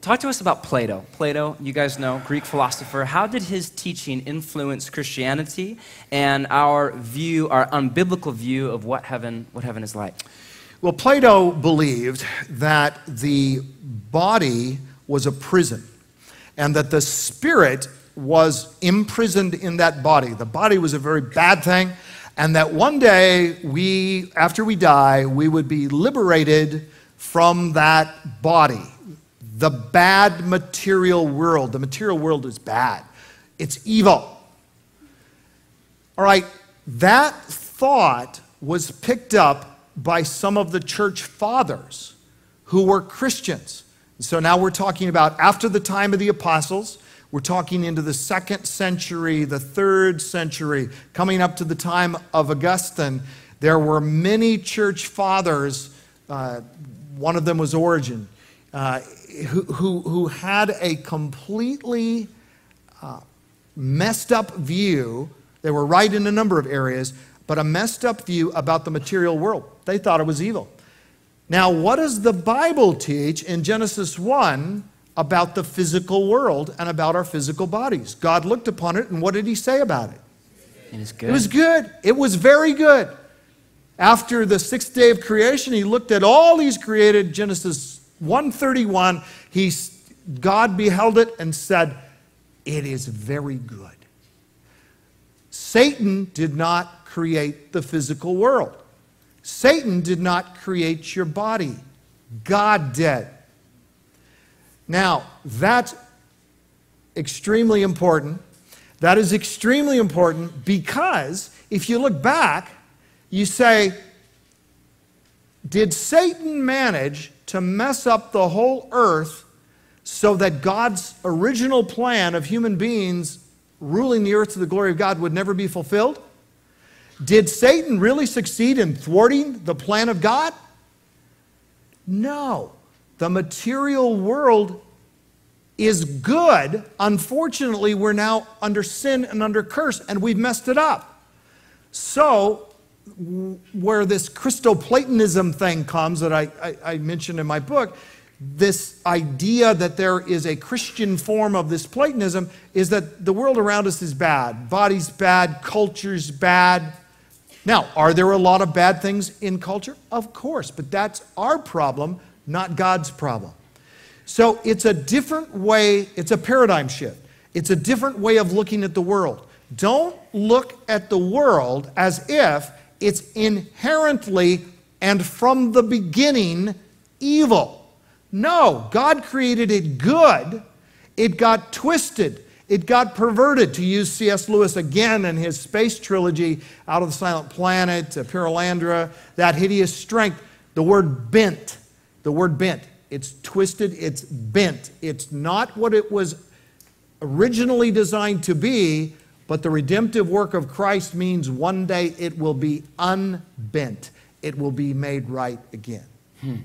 Talk to us about Plato. Plato, you guys know, Greek philosopher. How did his teaching influence Christianity and our view, our unbiblical view of what heaven, what heaven is like? Well, Plato believed that the body was a prison and that the spirit was imprisoned in that body. The body was a very bad thing, and that one day we, after we die, we would be liberated from that body the bad material world. The material world is bad, it's evil. All right, that thought was picked up by some of the church fathers who were Christians. So now we're talking about after the time of the apostles. We're talking into the second century, the third century, coming up to the time of Augustine. There were many church fathers. Uh, one of them was Origen. Uh, who, who, who had a completely uh, messed up view. They were right in a number of areas, but a messed up view about the material world. They thought it was evil. Now, what does the Bible teach in Genesis 1 about the physical world and about our physical bodies? God looked upon it, and what did he say about it? It is good. It was good. It was very good. After the sixth day of creation, he looked at all he's created, Genesis 131, he, God beheld it and said, It is very good. Satan did not create the physical world. Satan did not create your body. God did. Now, that's extremely important. That is extremely important because if you look back, you say, did Satan manage to mess up the whole earth so that God's original plan of human beings ruling the earth to the glory of God would never be fulfilled? Did Satan really succeed in thwarting the plan of God? No. The material world is good. Unfortunately, we're now under sin and under curse, and we've messed it up. So, where this Christoplatonism thing comes that I, I, I, mentioned in my book, this idea that there is a Christian form of this Platonism is that the world around us is bad. Body's bad, culture's bad. Now, are there a lot of bad things in culture? Of course, but that's our problem, not God's problem. So it's a different way, it's a paradigm shift. It's a different way of looking at the world. Don't look at the world as if it's inherently and from the beginning evil. No, God created it good. It got twisted. It got perverted, to use C.S. Lewis again in his space trilogy, Out of the Silent Planet, uh, Perelandra, that hideous strength. The word bent, the word bent. It's twisted, it's bent. It's not what it was originally designed to be, but the redemptive work of Christ means one day it will be unbent, it will be made right again. Hmm.